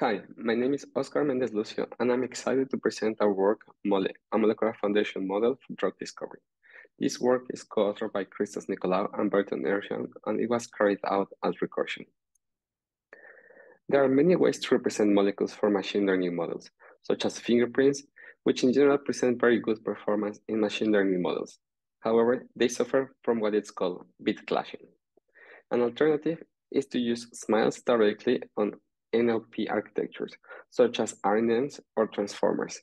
Hi, my name is Oscar Mendez Lucio, and I'm excited to present our work, MolE, a molecular foundation model for drug discovery. This work is co-authored by Christos Nicolaou and Berton Earnshaw, and it was carried out as Recursion. There are many ways to represent molecules for machine learning models, such as fingerprints, which in general present very good performance in machine learning models. However, they suffer from what is called bit clashing. An alternative is to use smiles directly on NLP architectures, such as RNNs or transformers.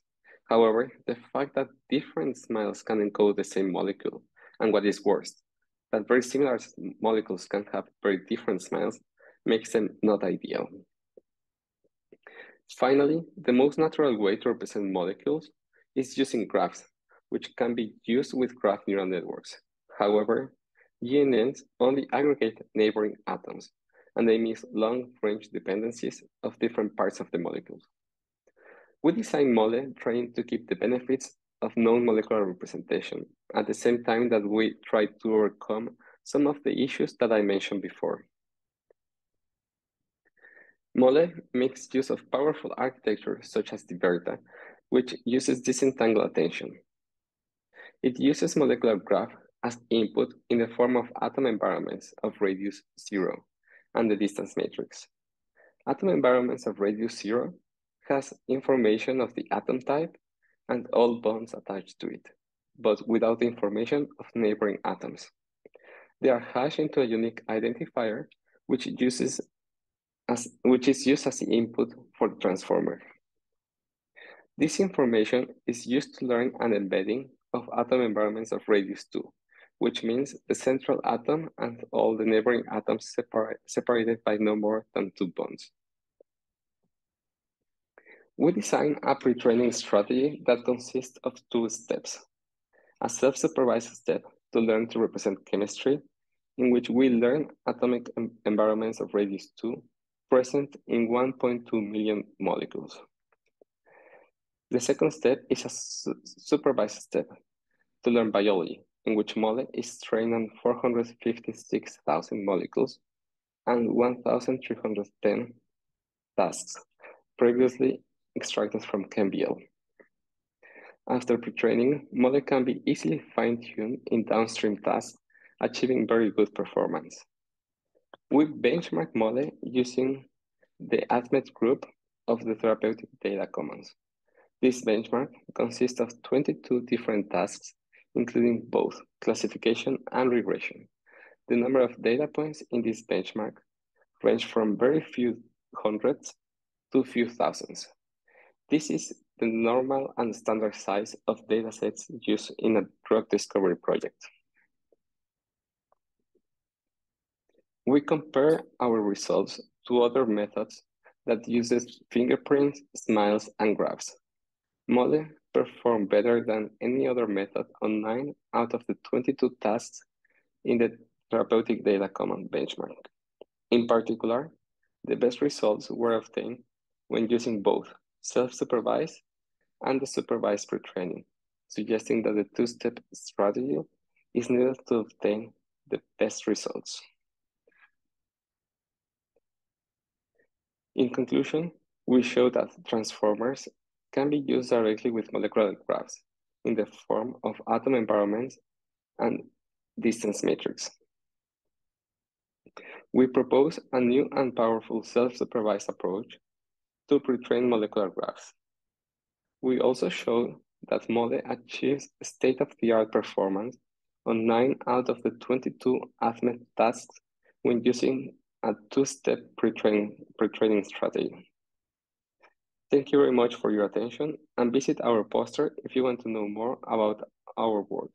However, the fact that different smiles can encode the same molecule, and what is worse, that very similar molecules can have very different smiles, makes them not ideal. Finally, the most natural way to represent molecules is using graphs, which can be used with graph neural networks. However, GNNs only aggregate neighboring atoms, and they miss long-range dependencies of different parts of the molecules. We designed MolE trying to keep the benefits of known molecular representation at the same time that we try to overcome some of the issues that I mentioned before. MolE makes use of powerful architecture such as DeBERTa, which uses disentangled attention. It uses molecular graph as input in the form of atom environments of radius zero and the distance matrix. Atom environments of radius zero has information of the atom type and all bonds attached to it, but without information of neighboring atoms. They are hashed into a unique identifier, which uses as which is used as the input for the transformer. This information is used to learn an embedding of atom environments of radius 2, which means the central atom and all the neighboring atoms separate, separated by no more than two bonds. We designed a pre-training strategy that consists of two steps. A self-supervised step to learn to represent chemistry, in which we learn atomic environments of radius 2 present in 1.2 million molecules. The second step is a su supervised step to learn biology, in which MolE is trained on 456,000 molecules and 1,310 tasks previously extracted from ChEMBL. After pre-training, MolE can be easily fine-tuned in downstream tasks, achieving very good performance. We benchmark MolE using the ADMET group of the Therapeutic Data Commons. This benchmark consists of 22 different tasks including both classification and regression. The number of data points in this benchmark range from very few hundreds to few thousands. This is the normal and standard size of datasets used in a drug discovery project. We compare our results to other methods that uses fingerprints, smiles, and graphs. MolE performed better than any other method on 9 out of the 22 tasks in the Therapeutic Data Common benchmark. In particular, the best results were obtained when using both self-supervised and the supervised pre-training, suggesting that the two-step strategy is needed to obtain the best results. In conclusion, we show that transformers can be used directly with molecular graphs in the form of atom environments and distance matrix. We propose a new and powerful self-supervised approach to pre-train molecular graphs. We also show that MolE achieves state-of-the-art performance on 9 out of the 22 ADMET tasks when using a two-step pre-training pre strategy. Thank you very much for your attention and visit our poster if you want to know more about our work.